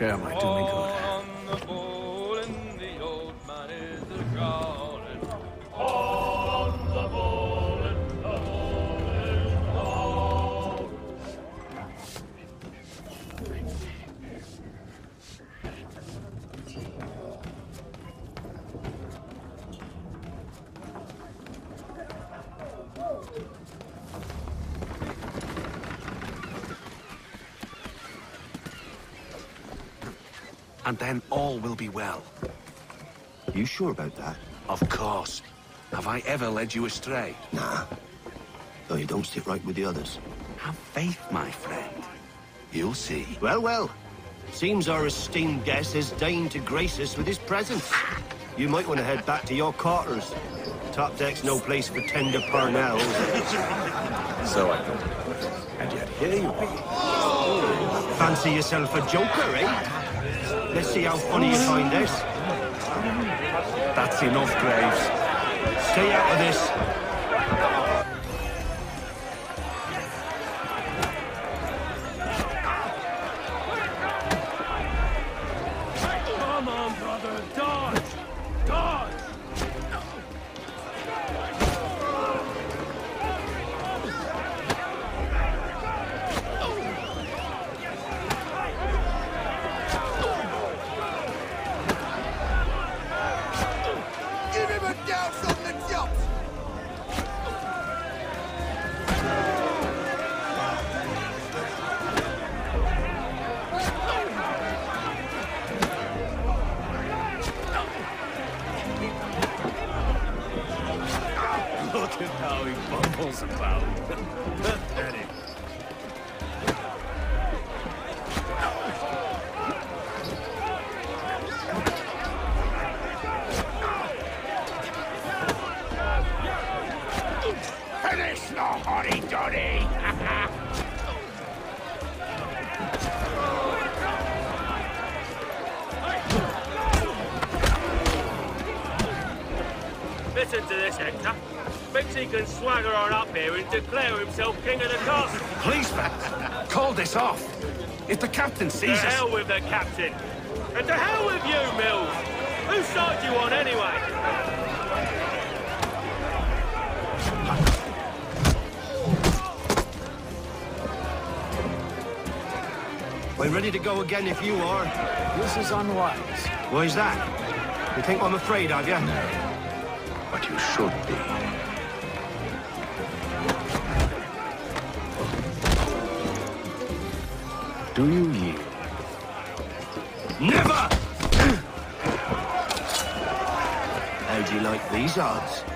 fresh air might oh. do And then all will be well. You sure about that? Of course. Have I ever led you astray? Nah. Though you don't sit right with the others. Have faith, my friend. You'll see. Well, well. Seems our esteemed guest has deigned to grace us with his presence. You might want to head back to your quarters. Top deck's no place for tender parnells. So I thought. And yet here you be. Fancy yourself a joker, eh? Let's see how funny you find this. That's enough, Graves. Stay out of this. Listen to this, Hector. Thinks he can swagger on up here and declare himself king of the castle. Please, man. Call this off. If the captain To sees us... hell with the captain. And to hell with you, Mills. Whose side you on anyway? We're ready to go again if you are. This is unwise. Why is that? You think I'm afraid of you? But you should be. Do you yield? Never! How do you like these odds?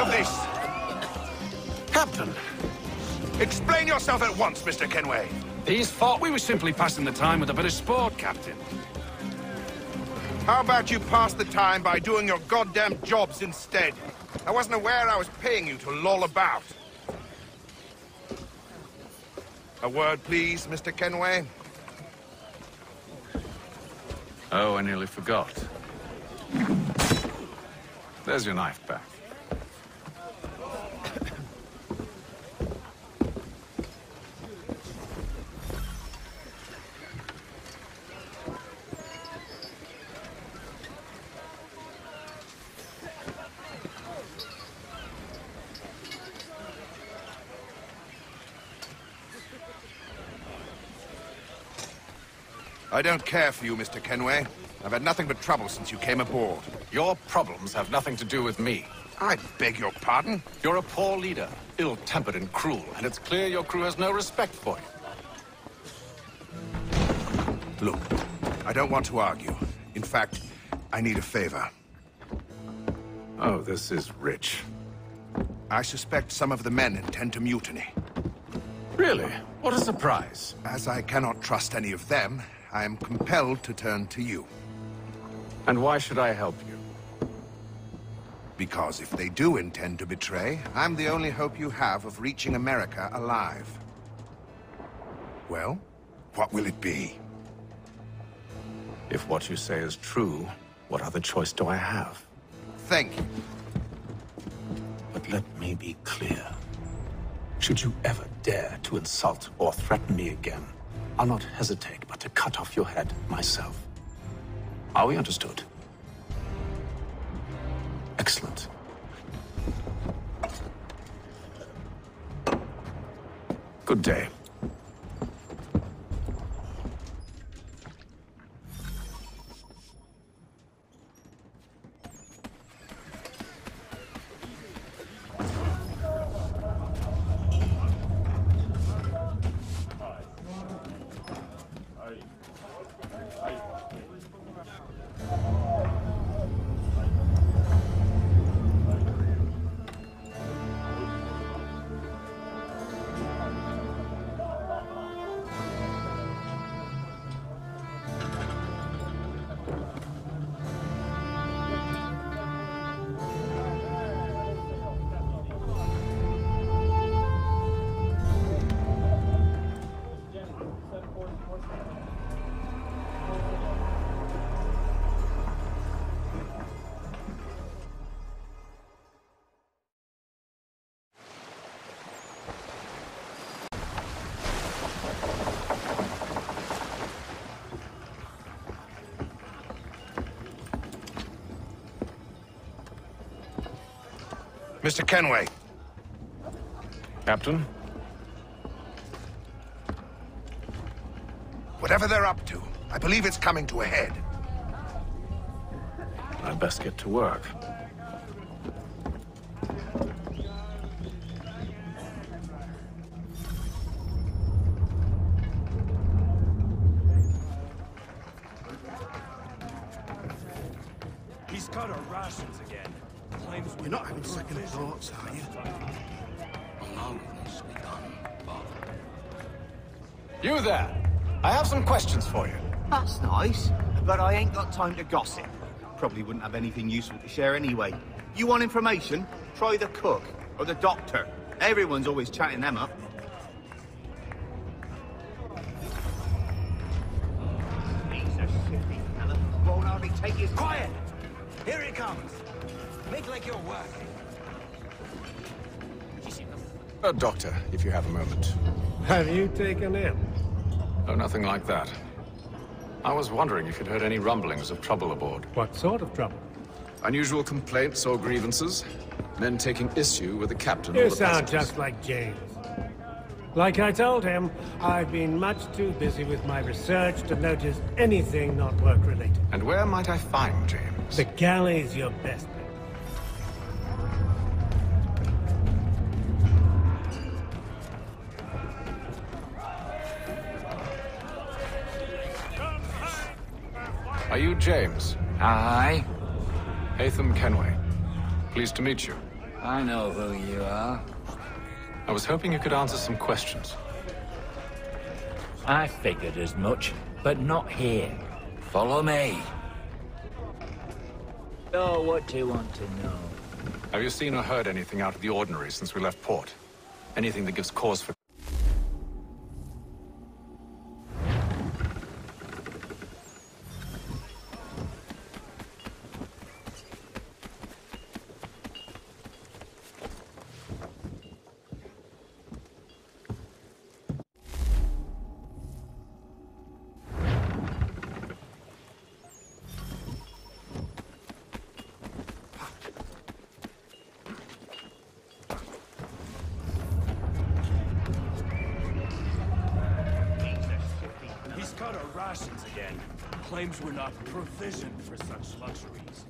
Of this? Captain, Explain yourself at once, Mr. Kenway. These thought we were simply passing the time with a bit of sport, Captain. How about you pass the time by doing your goddamn jobs instead? I wasn't aware I was paying you to loll about. A word, please, Mr. Kenway. Oh, I nearly forgot. There's your knife back. I don't care for you, Mr. Kenway. I've had nothing but trouble since you came aboard. Your problems have nothing to do with me. I beg your pardon? You're a poor leader, ill-tempered and cruel, and it's clear your crew has no respect for you. Look, I don't want to argue. In fact, I need a favor. Oh, this is rich. I suspect some of the men intend to mutiny. Really? What a surprise. As I cannot trust any of them, I am compelled to turn to you. And why should I help you? Because if they do intend to betray, I'm the only hope you have of reaching America alive. Well, what will it be? If what you say is true, what other choice do I have? Thank you. But let me be clear. Should you ever dare to insult or threaten me again, I'll not hesitate but to cut off your head myself. Are we understood? Excellent. Good day. Mr. Kenway, Captain? whatever they're up to, I believe it's coming to a head. I'd best get to work. He's cut our rations again. Claims You're not having second thoughts, are you? You there! I have some questions for you. That's nice, but I ain't got time to gossip. Probably wouldn't have anything useful to share anyway. You want information? Try the cook or the doctor. Everyone's always chatting them up. Like you're working. Uh, doctor, if you have a moment. Have you taken him? Oh, nothing like that. I was wondering if you'd heard any rumblings of trouble aboard. What sort of trouble? Unusual complaints or grievances? Men taking issue with the captain or You the sound passengers? just like James. Like I told him, I've been much too busy with my research to notice anything not work-related. And where might I find James? The galley's your best Are you James? Aye, Haytham Kenway. Pleased to meet you. I know who you are. I was hoping you could answer some questions. I figured as much, but not here. Follow me. Oh, what do you want to know? Have you seen or heard anything out of the ordinary since we left port? Anything that gives cause for... Claims we're not provisioned for such luxuries.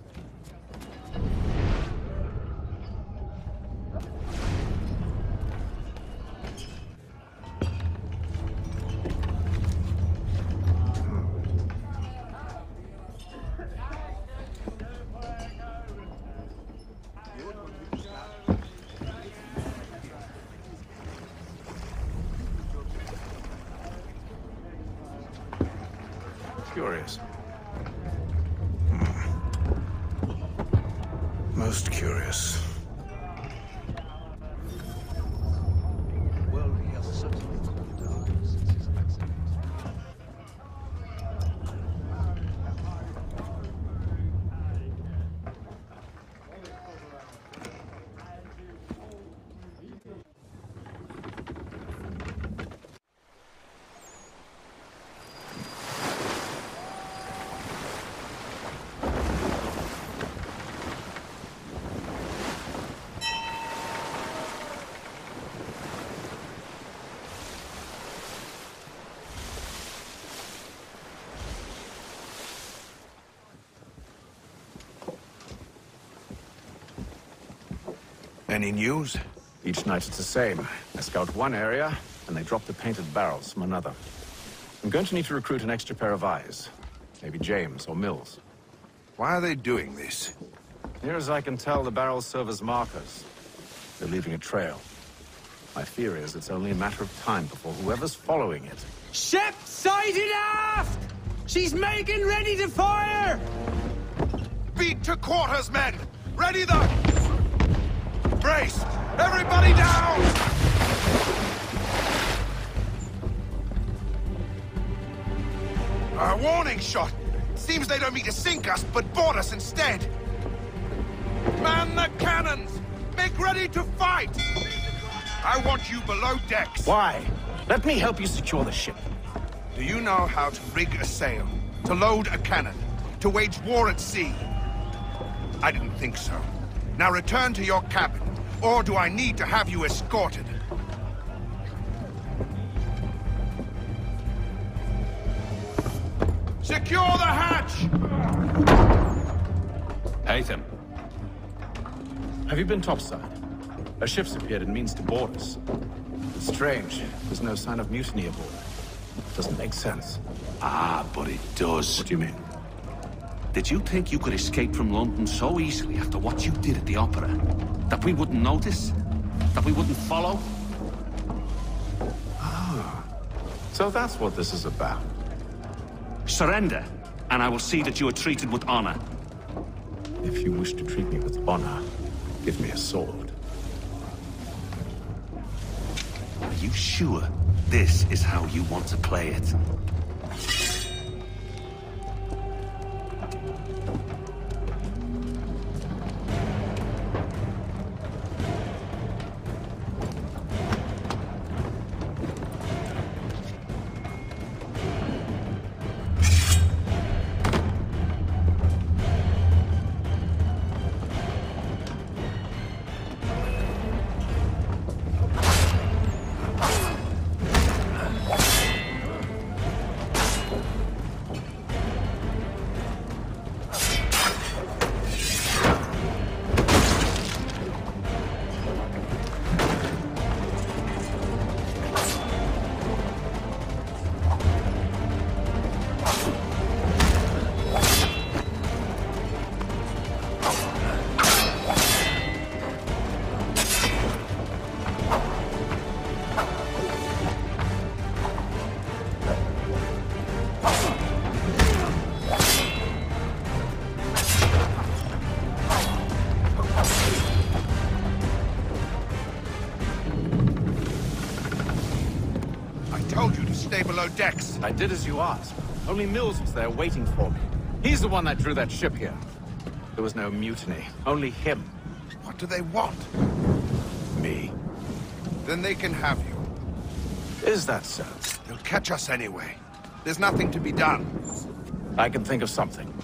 Curious. Hmm. Most curious. Any news? Each night it's the same. I scout one area, and they drop the painted barrels from another. I'm going to need to recruit an extra pair of eyes. Maybe James or Mills. Why are they doing this? Near as I can tell, the barrels serve as markers. They're leaving a trail. My fear is it's only a matter of time before whoever's following it. Ship sighted aft! She's making ready to fire! Beat to quarters, men! Ready the... Brace! Everybody down! A warning shot! Seems they don't mean to sink us, but board us instead! Man the cannons! Make ready to fight! I want you below decks. Why? Let me help you secure the ship. Do you know how to rig a sail? To load a cannon? To wage war at sea? I didn't think so. Now return to your cabin, or do I need to have you escorted? Secure the hatch! Haytham. Have you been topside? A ship's appeared and means to board us. It's strange. There's no sign of mutiny aboard. Doesn't make sense. Ah, but it does. What do you mean? Did you think you could escape from London so easily after what you did at the opera? That we wouldn't notice? That we wouldn't follow? Ah. So that's what this is about. Surrender, and I will see that you are treated with honor. If you wish to treat me with honor, give me a sword. Are you sure this is how you want to play it? Told you to stay below decks. I did as you asked. Only Mills was there waiting for me. He's the one that drew that ship here. There was no mutiny. Only him. What do they want? Me. Then they can have you. Is that so? They'll catch us anyway. There's nothing to be done. I can think of something.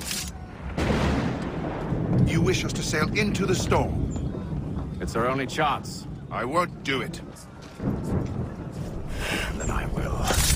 You wish us to sail into the storm. It's our only chance. I won't do it.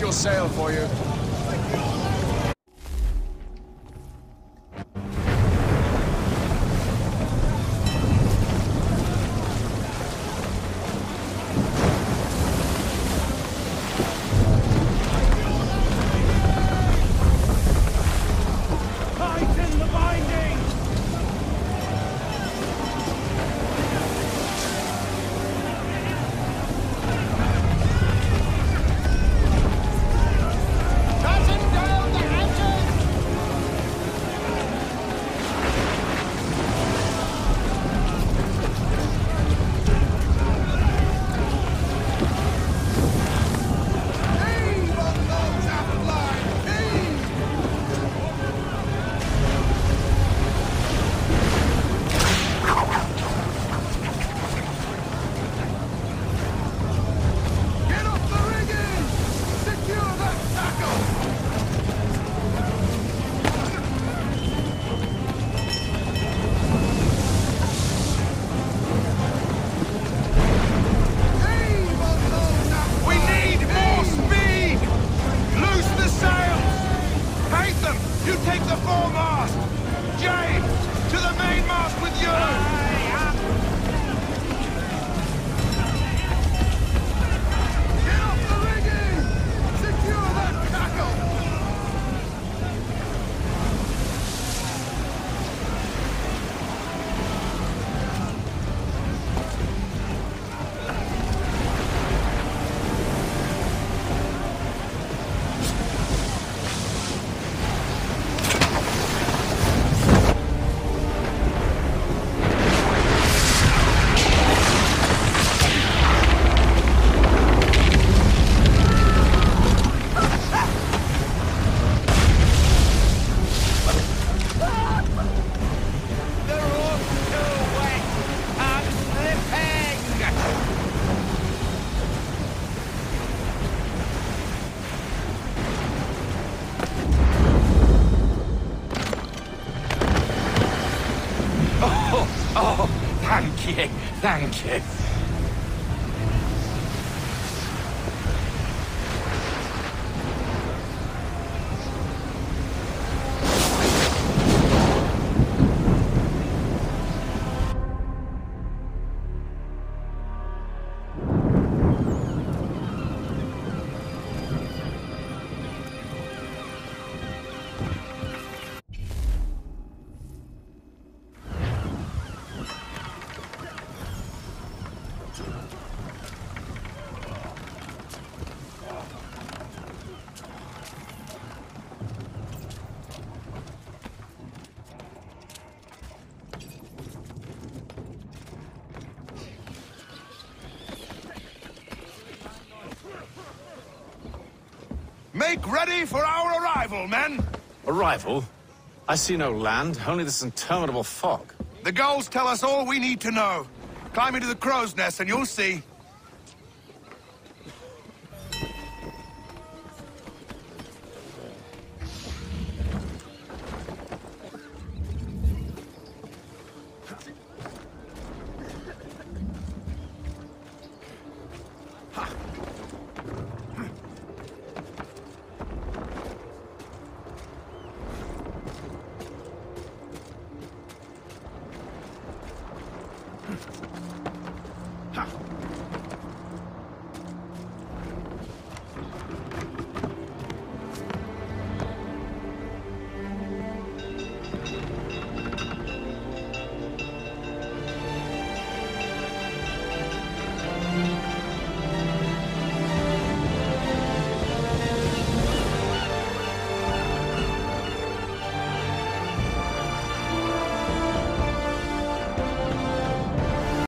Your sail for you. Make ready for our arrival, men! Arrival? I see no land, only this interminable fog. The gulls tell us all we need to know. Climb into the crow's nest and you'll see.